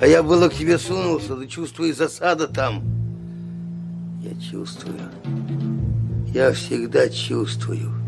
А я было к тебе сунулся, да чувствую засада там. Я чувствую. Я всегда чувствую.